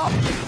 Ah!